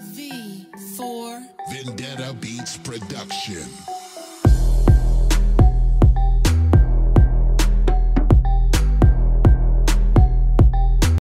V4 Vendetta Beats Production.